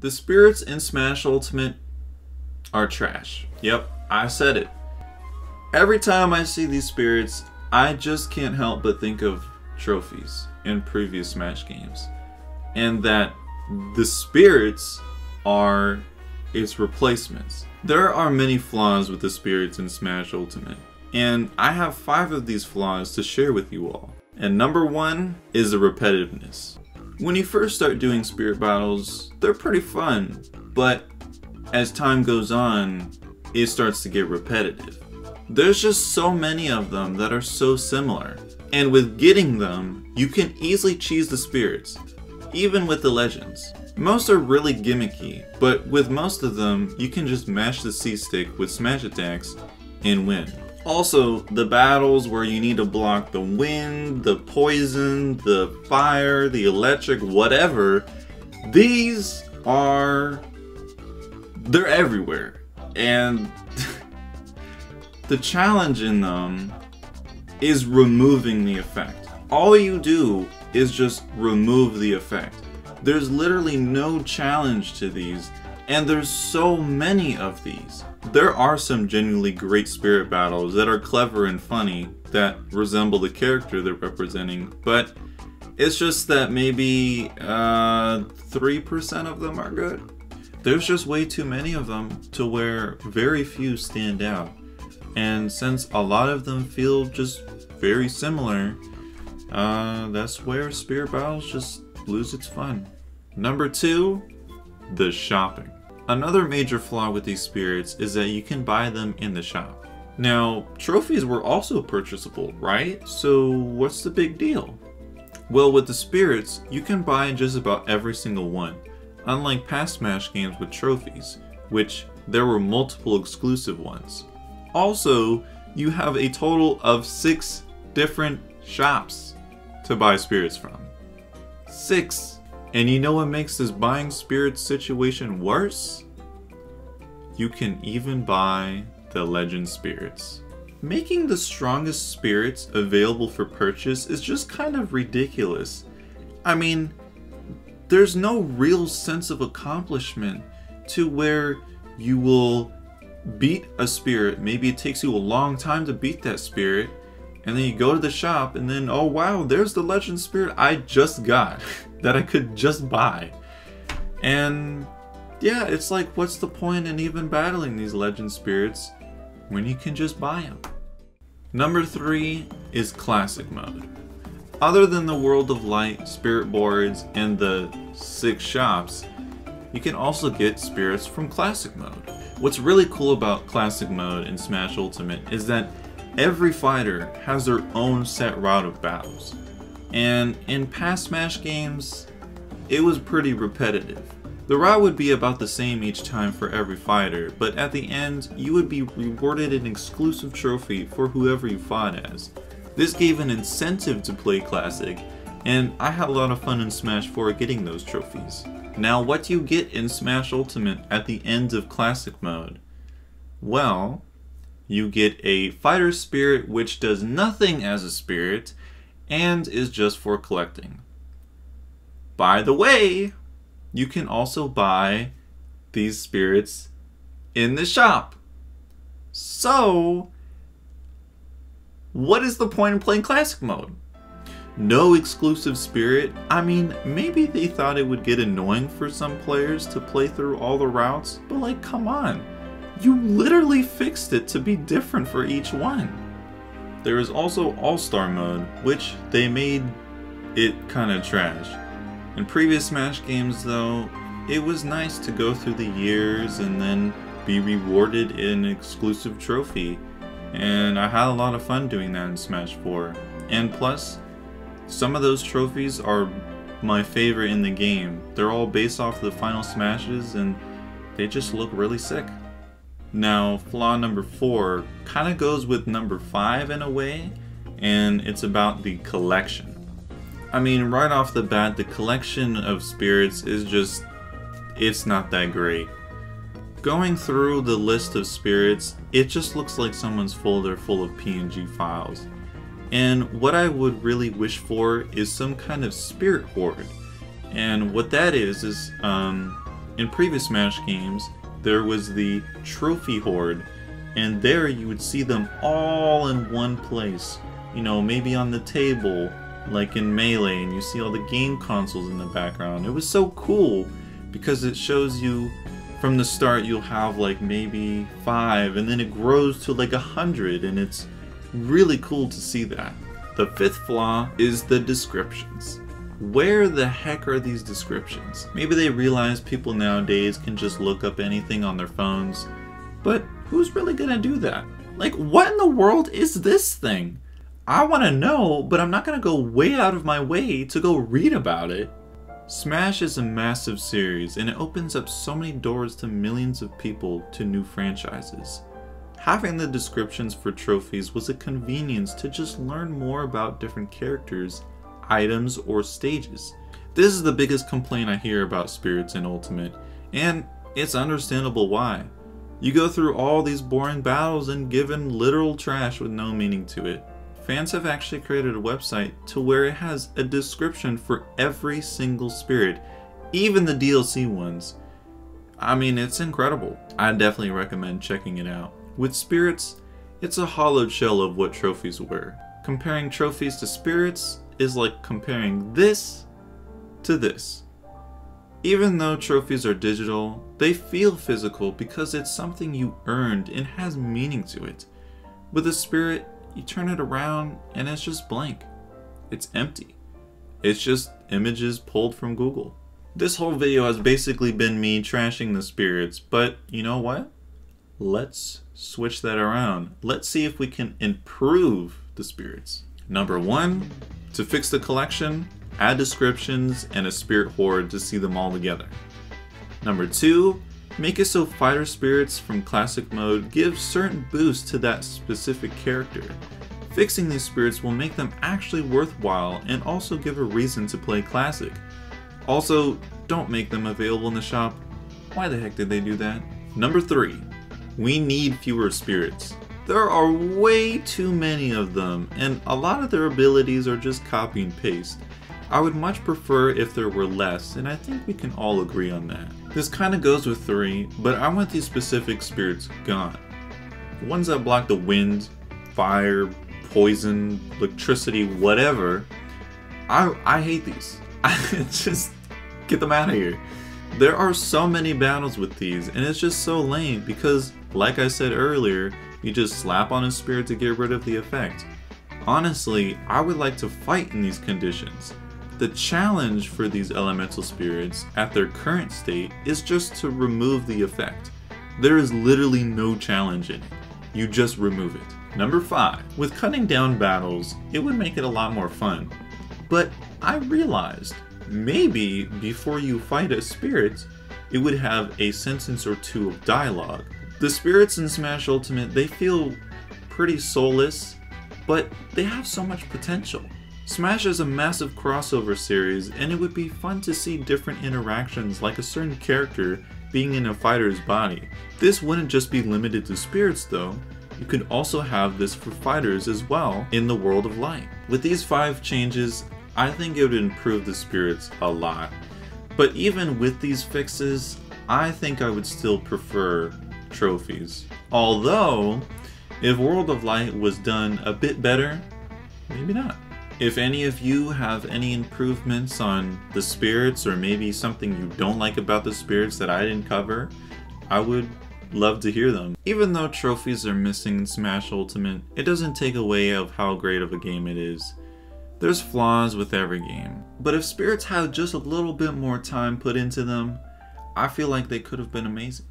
The spirits in Smash Ultimate are trash. Yep, I said it. Every time I see these spirits, I just can't help but think of trophies in previous Smash games. And that the spirits are its replacements. There are many flaws with the spirits in Smash Ultimate, and I have five of these flaws to share with you all. And number one is the repetitiveness. When you first start doing spirit battles, they're pretty fun, but as time goes on, it starts to get repetitive. There's just so many of them that are so similar. And with getting them, you can easily cheese the spirits, even with the legends. Most are really gimmicky, but with most of them, you can just mash the C-stick with smash attacks and win. Also, the battles where you need to block the wind, the poison, the fire, the electric, whatever, these are. they're everywhere. And the challenge in them is removing the effect. All you do is just remove the effect. There's literally no challenge to these, and there's so many of these. There are some genuinely great spirit battles that are clever and funny that resemble the character they're representing, but it's just that maybe uh, 3% of them are good. There's just way too many of them to where very few stand out. And since a lot of them feel just very similar, uh, that's where Spirit Battles just lose its fun. Number two, the shopping. Another major flaw with these spirits is that you can buy them in the shop. Now, trophies were also purchasable, right? So what's the big deal? Well, with the spirits, you can buy just about every single one, unlike past Smash games with trophies, which there were multiple exclusive ones. Also, you have a total of six different shops to buy spirits from. Six! And you know what makes this buying spirits situation worse? You can even buy the legend spirits. Making the strongest spirits available for purchase is just kind of ridiculous. I mean, there's no real sense of accomplishment to where you will beat a spirit. Maybe it takes you a long time to beat that spirit, and then you go to the shop, and then, oh wow, there's the legend spirit I just got that I could just buy. And yeah, it's like, what's the point in even battling these legend spirits when you can just buy them? Number three is classic mode. Other than the World of Light, Spirit Boards, and the six shops, you can also get spirits from classic mode. What's really cool about classic mode in Smash Ultimate is that every fighter has their own set route of battles. And in past Smash games, it was pretty repetitive. The route would be about the same each time for every fighter, but at the end, you would be rewarded an exclusive trophy for whoever you fought as. This gave an incentive to play Classic, and I had a lot of fun in Smash 4 getting those trophies. Now, what do you get in Smash Ultimate at the end of Classic mode? Well, you get a Fighter Spirit which does nothing as a spirit and is just for collecting. By the way, you can also buy these spirits in the shop. So, what is the point in playing classic mode? No exclusive spirit? I mean, maybe they thought it would get annoying for some players to play through all the routes, but like, come on. You literally fixed it to be different for each one. There is also All-Star mode, which they made it kinda trash. In previous Smash games though, it was nice to go through the years and then be rewarded in an exclusive trophy. And I had a lot of fun doing that in Smash 4. And plus, some of those trophies are my favorite in the game. They're all based off the final smashes and they just look really sick. Now, flaw number four kind of goes with number five in a way, and it's about the collection. I mean, right off the bat, the collection of spirits is just, it's not that great. Going through the list of spirits, it just looks like someone's folder full of PNG files. And what I would really wish for is some kind of spirit hoard. And what that is, is um, in previous Smash games, there was the Trophy Hoard, and there you would see them all in one place. You know, maybe on the table, like in Melee, and you see all the game consoles in the background. It was so cool because it shows you from the start you'll have like maybe five, and then it grows to like a hundred, and it's really cool to see that. The fifth flaw is the descriptions. Where the heck are these descriptions? Maybe they realize people nowadays can just look up anything on their phones, but who's really gonna do that? Like, what in the world is this thing? I wanna know, but I'm not gonna go way out of my way to go read about it. Smash is a massive series, and it opens up so many doors to millions of people to new franchises. Having the descriptions for trophies was a convenience to just learn more about different characters, items, or stages. This is the biggest complaint I hear about Spirits in Ultimate, and it's understandable why. You go through all these boring battles and given literal trash with no meaning to it. Fans have actually created a website to where it has a description for every single spirit, even the DLC ones. I mean, it's incredible. I definitely recommend checking it out. With spirits, it's a hollowed shell of what trophies were. Comparing trophies to spirits is like comparing this to this. Even though trophies are digital, they feel physical because it's something you earned and has meaning to it. With a spirit, you turn it around and it's just blank. It's empty. It's just images pulled from Google. This whole video has basically been me trashing the spirits, but you know what? let's switch that around. Let's see if we can improve the spirits. Number one, to fix the collection, add descriptions and a spirit hoard to see them all together. Number two, make it so fighter spirits from classic mode give certain boosts to that specific character. Fixing these spirits will make them actually worthwhile and also give a reason to play classic. Also, don't make them available in the shop. Why the heck did they do that? Number 3. We need fewer spirits. There are way too many of them, and a lot of their abilities are just copy and paste. I would much prefer if there were less, and I think we can all agree on that. This kinda goes with 3, but I want these specific spirits gone. The ones that block the wind, fire, poison, electricity, whatever. I, I hate these. I just get them out of here. There are so many battles with these, and it's just so lame because like I said earlier, you just slap on a spirit to get rid of the effect. Honestly, I would like to fight in these conditions. The challenge for these elemental spirits at their current state is just to remove the effect. There is literally no challenge in it. You just remove it. Number 5. With cutting down battles, it would make it a lot more fun. But I realized, maybe before you fight a spirit, it would have a sentence or two of dialogue the spirits in Smash Ultimate, they feel pretty soulless, but they have so much potential. Smash is a massive crossover series, and it would be fun to see different interactions like a certain character being in a fighter's body. This wouldn't just be limited to spirits though, you could also have this for fighters as well in the world of light. With these five changes, I think it would improve the spirits a lot. But even with these fixes, I think I would still prefer trophies. Although, if World of Light was done a bit better, maybe not. If any of you have any improvements on the spirits or maybe something you don't like about the spirits that I didn't cover, I would love to hear them. Even though trophies are missing in Smash Ultimate, it doesn't take away of how great of a game it is. There's flaws with every game, but if spirits had just a little bit more time put into them, I feel like they could have been amazing.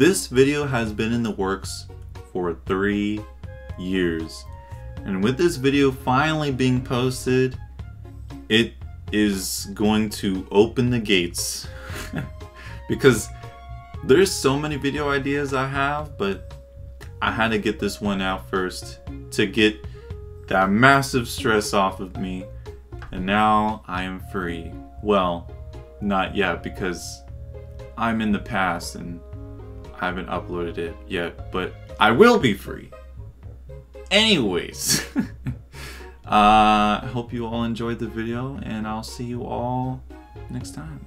This video has been in the works for three years. And with this video finally being posted, it is going to open the gates. because there's so many video ideas I have, but I had to get this one out first to get that massive stress off of me. And now I am free. Well, not yet because I'm in the past and I haven't uploaded it yet, but I will be free. Anyways, Uh, I hope you all enjoyed the video, and I'll see you all next time.